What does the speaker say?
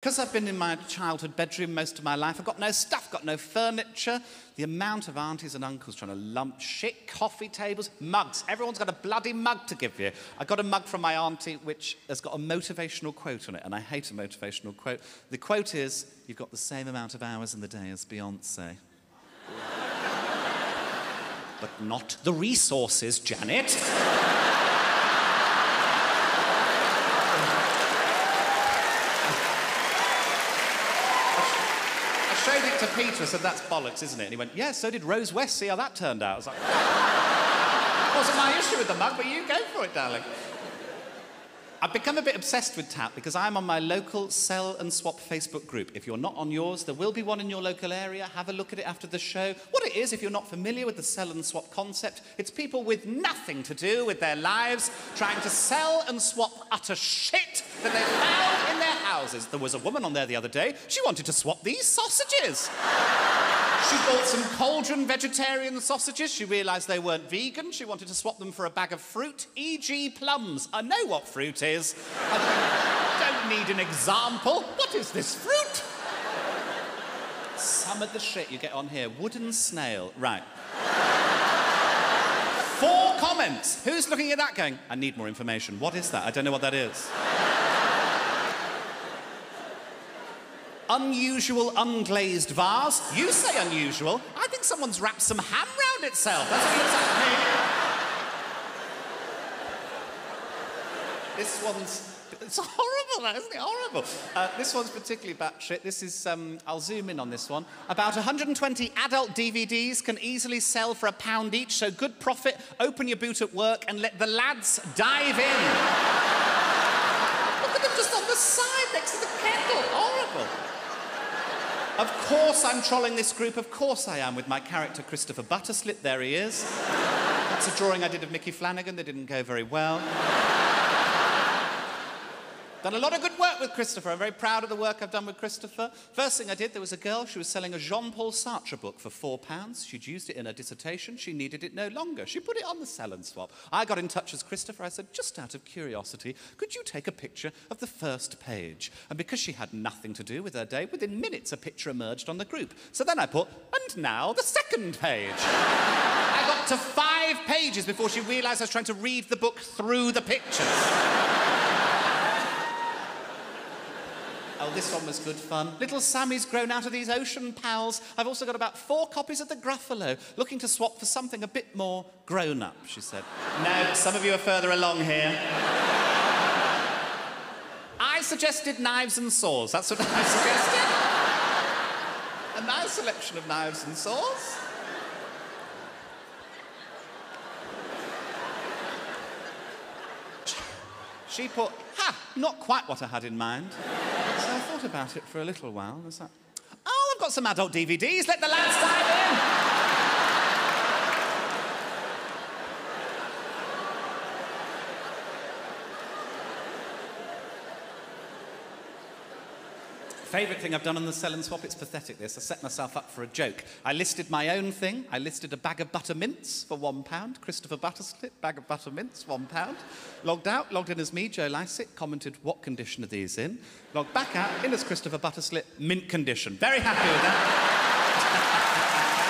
Because I've been in my childhood bedroom most of my life, I've got no stuff, got no furniture. The amount of aunties and uncles trying to lump shit, coffee tables, mugs. Everyone's got a bloody mug to give you. I got a mug from my auntie which has got a motivational quote on it, and I hate a motivational quote. The quote is, You've got the same amount of hours in the day as Beyonce. but not the resources, Janet. Showed it to Peter, said, that's bollocks, isn't it? And he went, yeah, so did Rose West. See how that turned out. I was like, wasn't my issue with the mug, but you go for it, darling. I've become a bit obsessed with TAP because I'm on my local sell and swap Facebook group. If you're not on yours, there will be one in your local area. Have a look at it after the show. What it is, if you're not familiar with the sell and swap concept, it's people with nothing to do with their lives trying to sell and swap utter shit that they found houses. There was a woman on there the other day. She wanted to swap these sausages. She bought some cauldron vegetarian sausages. She realised they weren't vegan. She wanted to swap them for a bag of fruit, e.g., plums. I know what fruit is. I don't need an example. What is this fruit? Some of the shit you get on here. Wooden snail. Right. Four comments. Who's looking at that going, I need more information. What is that? I don't know what that is. Unusual unglazed vase. You say unusual. I think someone's wrapped some ham round itself. That's what This one's. It's horrible, isn't it? Horrible. Uh, this one's particularly batshit. This is, um, I'll zoom in on this one. About 120 adult DVDs can easily sell for a pound each, so good profit. Open your boot at work and let the lads dive in. Look at them just on the side next to the kettle. Horrible. Of course I'm trolling this group, of course I am, with my character Christopher Butterslip, There he is. That's a drawing I did of Micky Flanagan that didn't go very well. Done a lot of good work with Christopher. I'm very proud of the work I've done with Christopher. First thing I did, there was a girl, she was selling a Jean Paul Sartre book for four pounds. She'd used it in her dissertation. She needed it no longer. She put it on the sell and swap. I got in touch with Christopher. I said, just out of curiosity, could you take a picture of the first page? And because she had nothing to do with her day, within minutes a picture emerged on the group. So then I put, and now the second page. I got to five pages before she realised I was trying to read the book through the pictures. Oh, this one was good fun. Little Sammy's grown out of these ocean pals. I've also got about four copies of the Gruffalo, looking to swap for something a bit more grown up, she said. now, some of you are further along here. I suggested knives and saws. That's what I suggested. a nice selection of knives and saws. She put, ha, not quite what I had in mind thought about it for a little while. I was like, oh, I've got some adult DVDs. Let the lads dive in. Favourite thing I've done on the sell and swap, it's pathetic this. I set myself up for a joke. I listed my own thing. I listed a bag of butter mints for one pound. Christopher Butterslit, bag of butter mints, one pound. Logged out, logged in as me, Joe Lycett, commented, what condition are these in? Logged back out, in as Christopher Butterslit, mint condition. Very happy with that.